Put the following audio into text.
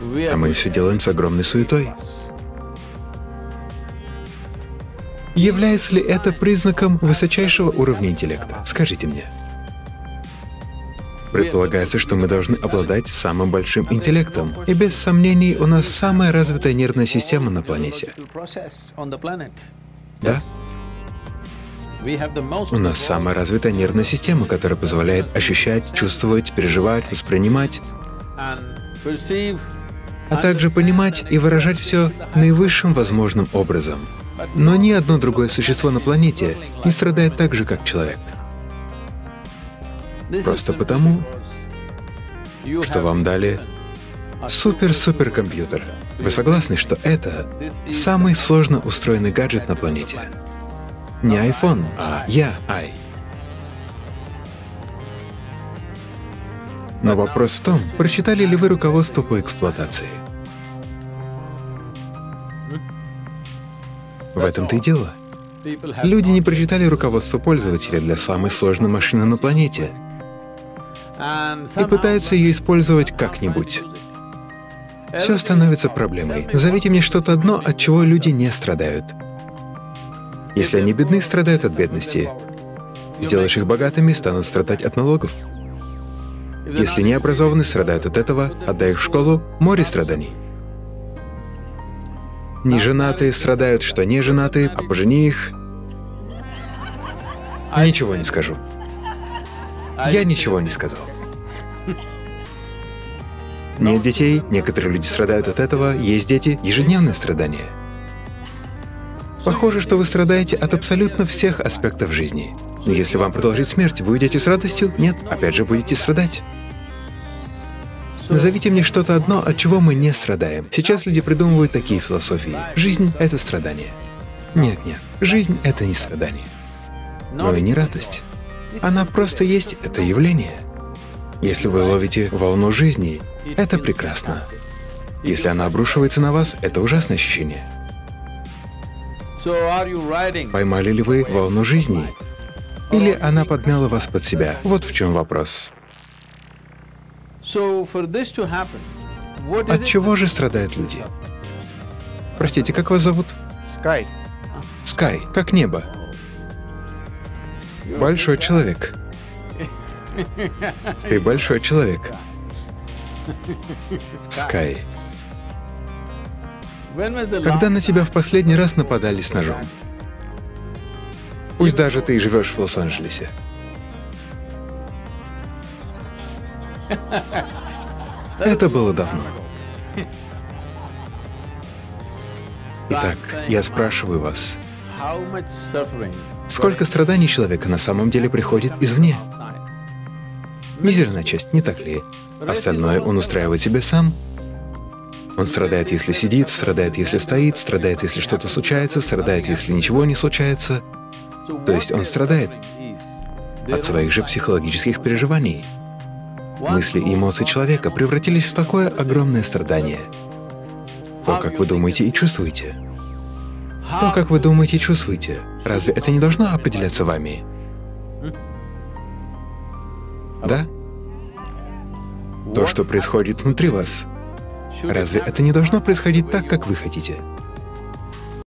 А мы все делаем с огромной суетой. Является ли это признаком высочайшего уровня интеллекта? Скажите мне. Предполагается, что мы должны обладать самым большим интеллектом. И без сомнений у нас самая развитая нервная система на планете. Да? У нас самая развитая нервная система, которая позволяет ощущать, чувствовать, переживать, воспринимать, а также понимать и выражать все наивысшим возможным образом. Но ни одно другое существо на планете не страдает так же, как человек. Просто потому, что вам дали супер-суперкомпьютер. Вы согласны, что это самый сложно устроенный гаджет на планете? Не iPhone, а я, I. Но вопрос в том, прочитали ли вы руководство по эксплуатации? В этом-то и дело. Люди не прочитали руководство пользователя для самой сложной машины на планете и пытаются ее использовать как-нибудь. Все становится проблемой. Назовите мне что-то одно, от чего люди не страдают. Если они бедны, страдают от бедности. Сделаешь их богатыми, станут страдать от налогов. Если не образованы, страдают от этого, отдай их в школу — море страданий. Неженатые страдают, что не женатые, а пожени их. Ничего не скажу. Я ничего не сказал. Нет детей, некоторые люди страдают от этого, есть дети — ежедневное страдание. Похоже, что вы страдаете от абсолютно всех аспектов жизни. Но если вам продолжит смерть, вы уйдете с радостью? Нет, опять же будете страдать. Назовите мне что-то одно, от чего мы не страдаем. Сейчас люди придумывают такие философии. Жизнь — это страдание. Нет, нет, жизнь — это не страдание. Но и не радость. Она просто есть — это явление. Если вы ловите волну жизни, это прекрасно. Если она обрушивается на вас, это ужасное ощущение. Поймали ли вы волну жизни? Или она подмяла вас под себя? Вот в чем вопрос. От чего же страдают люди? Простите, как вас зовут? Скай. Скай, как небо. Большой человек. Ты большой человек. Скай. Когда на тебя в последний раз нападали с ножом? Пусть даже ты и живешь в Лос-Анджелесе. Это было давно. Итак, я спрашиваю вас, сколько страданий человека на самом деле приходит извне? Мизерная часть, не так ли? Остальное он устраивает себе сам. Он страдает, если сидит, страдает, если стоит, страдает, если что-то случается, страдает, если ничего не случается. То есть он страдает от своих же психологических переживаний. Мысли и эмоции человека превратились в такое огромное страдание. То, как вы думаете и чувствуете. То, как вы думаете и чувствуете, разве это не должно определяться вами? Да? То, что происходит внутри вас, разве это не должно происходить так, как вы хотите?